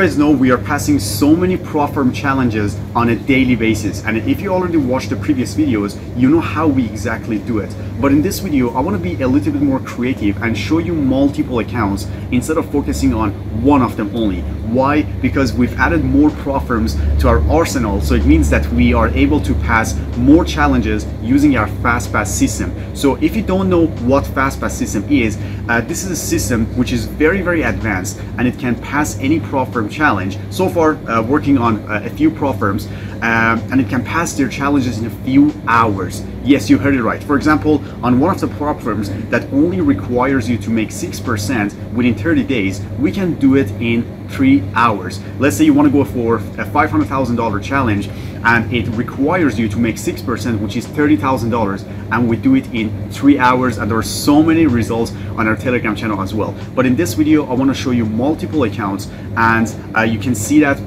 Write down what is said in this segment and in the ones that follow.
You guys know we are passing so many prop firm challenges on a daily basis and if you already watched the previous videos you know how we exactly do it. But in this video I want to be a little bit more creative and show you multiple accounts instead of focusing on one of them only. Why? Because we've added more prop firms to our arsenal so it means that we are able to pass more challenges using our fastpass system. So if you don't know what fastpass system is uh, this is a system which is very very advanced and it can pass any prop firm challenge. So far, uh, working on uh, a few prop firms, um, and it can pass their challenges in a few hours. Yes, you heard it right. For example, on one of the prop firms that only requires you to make 6% within 30 days, we can do it in three hours. Let's say you want to go for a $500,000 challenge and it requires you to make 6%, which is $30,000, and we do it in three hours. And there are so many results on our Telegram channel as well. But in this video, I want to show you multiple accounts, and uh, you can see that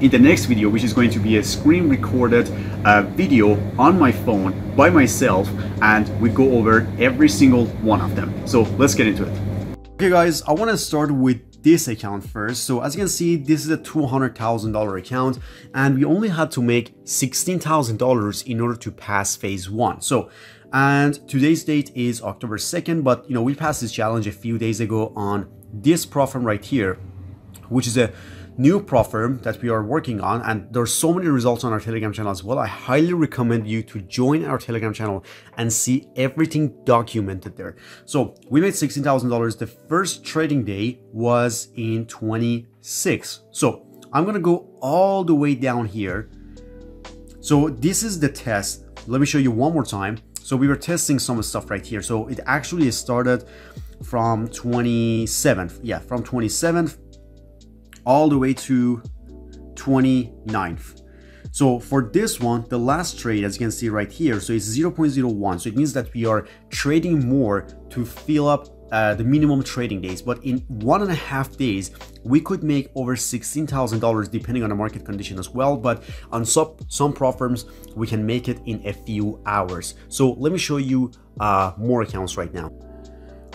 in the next video, which is going to be a screen recorded uh, video on my phone by myself, and we go over every single one of them. So let's get into it. Okay guys, I want to start with this account first. So as you can see, this is a $200,000 account and we only had to make $16,000 in order to pass phase one. So, and today's date is October 2nd, but you know, we passed this challenge a few days ago on this prop firm right here, which is a new prop firm that we are working on and there's so many results on our telegram channel as well i highly recommend you to join our telegram channel and see everything documented there. So we made $16000 the first trading day was in 26 so i'm gonna go all the way down here. So this is the test. Let me show you one more time. So we were testing some stuff right here. So it actually started from 27th yeah from 27th all the way to 29th. So for this one, the last trade, as you can see right here, so it's 0.01. So it means that we are trading more to fill up uh, the minimum trading days. But in one and a half days, we could make over $16,000 depending on the market condition as well. But on some, some prop firms, we can make it in a few hours. So let me show you uh, more accounts right now.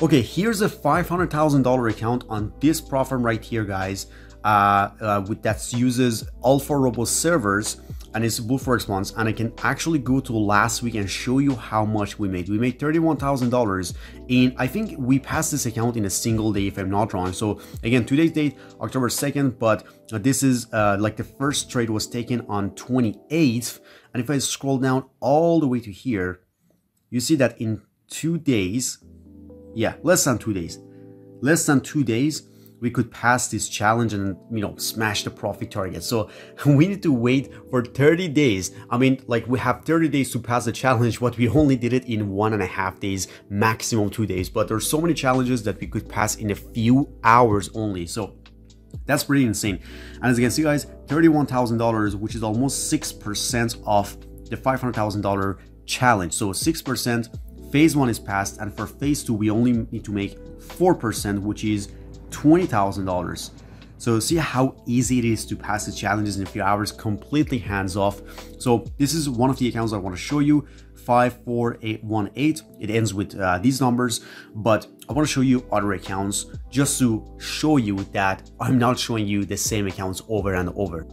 Okay, here's a $500,000 account on this platform right here, guys uh, uh, that uses Alpha Robo servers and it's BlueForexFunds and I can actually go to last week and show you how much we made. We made $31,000 in, I think we passed this account in a single day if I'm not wrong. So again, today's date, October 2nd, but this is uh, like the first trade was taken on 28th. And if I scroll down all the way to here, you see that in two days, yeah, less than two days, less than two days, we could pass this challenge and you know smash the profit target. So we need to wait for 30 days. I mean like we have 30 days to pass the challenge but we only did it in one and a half days maximum two days. But there's so many challenges that we could pass in a few hours only. So that's pretty insane. And as you can see guys $31000 which is almost 6% of the $500000 challenge. So 6% phase one is passed and for phase two we only need to make 4% which is $20,000. So see how easy it is to pass the challenges in a few hours completely hands off. So this is one of the accounts I want to show you 54818. It ends with uh, these numbers, but I want to show you other accounts just to show you that I'm not showing you the same accounts over and over.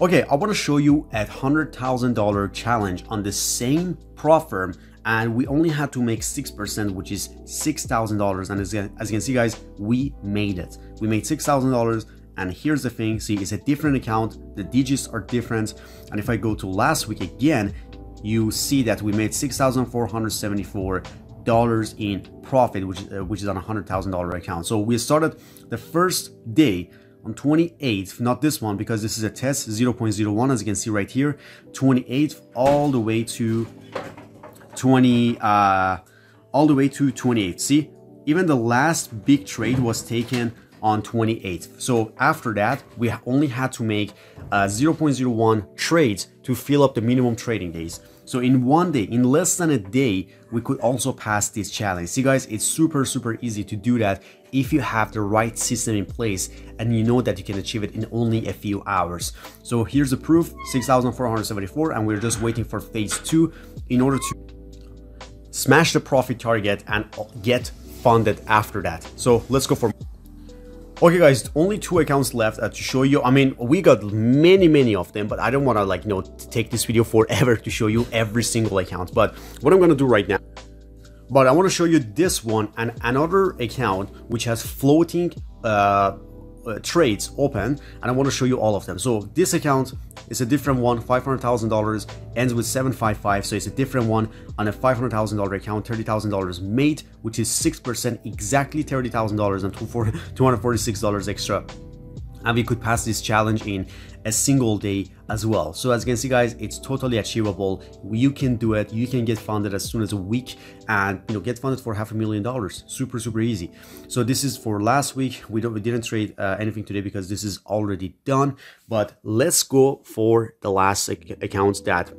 Okay, I want to show you a $100,000 challenge on the same prop firm and we only had to make 6%, which is $6,000. And as, as you can see, guys, we made it. We made $6,000. And here's the thing, see, it's a different account. The digits are different. And if I go to last week again, you see that we made $6,474 in profit, which, uh, which is on a $100,000 account. So we started the first day on 28th, not this one because this is a test 0.01 as you can see right here, 28th all the way to 20, uh, all the way to 28. See, even the last big trade was taken on 28th. So after that, we only had to make uh, 0.01 trades to fill up the minimum trading days. So in one day, in less than a day, we could also pass this challenge. See guys, it's super, super easy to do that if you have the right system in place and you know that you can achieve it in only a few hours. So here's the proof, 6,474 and we're just waiting for phase two in order to smash the profit target and get funded after that. So let's go for Okay guys, only two accounts left to show you. I mean, we got many, many of them, but I don't want to like, you know, take this video forever to show you every single account. But what I'm going to do right now, but I want to show you this one and another account which has floating uh, uh, trades open and I want to show you all of them. So this account is a different one, $500,000 ends with 755. So it's a different one on a $500,000 account, $30,000 made, which is 6% exactly $30,000 and $246 extra and we could pass this challenge in a single day as well. So as you can see guys, it's totally achievable. You can do it. You can get funded as soon as a week and you know get funded for half a million dollars. Super, super easy. So this is for last week. We, don't, we didn't trade uh, anything today because this is already done. But let's go for the last accounts that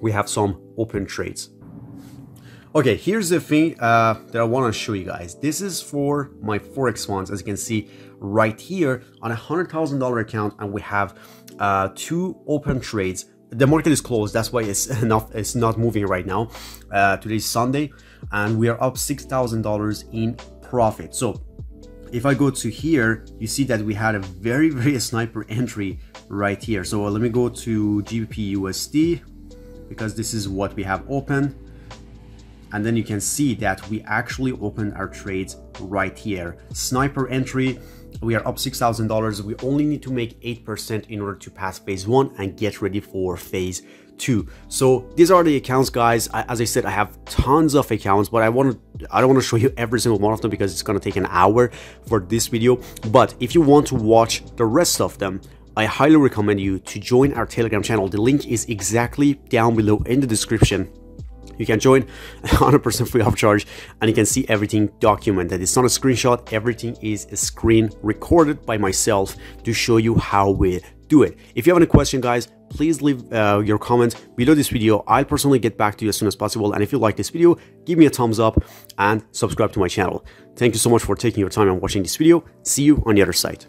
we have some open trades. Okay, here's the thing uh, that I want to show you guys. This is for MyForexFunds, as you can see right here on a $100,000 account, and we have uh, two open trades. The market is closed, that's why it's not, it's not moving right now. Uh, today's Sunday, and we are up $6,000 in profit. So if I go to here, you see that we had a very, very sniper entry right here. So let me go to GBP USD because this is what we have open and then you can see that we actually open our trades right here. Sniper entry, we are up $6,000. We only need to make 8% in order to pass phase one and get ready for phase two. So these are the accounts, guys. I, as I said, I have tons of accounts, but I want to, I don't want to show you every single one of them because it's going to take an hour for this video. But if you want to watch the rest of them, I highly recommend you to join our Telegram channel. The link is exactly down below in the description you can join 100% free of charge and you can see everything documented. It's not a screenshot, everything is a screen recorded by myself to show you how we do it. If you have any question, guys, please leave uh, your comment below this video. I'll personally get back to you as soon as possible. And if you like this video, give me a thumbs up and subscribe to my channel. Thank you so much for taking your time and watching this video. See you on the other side.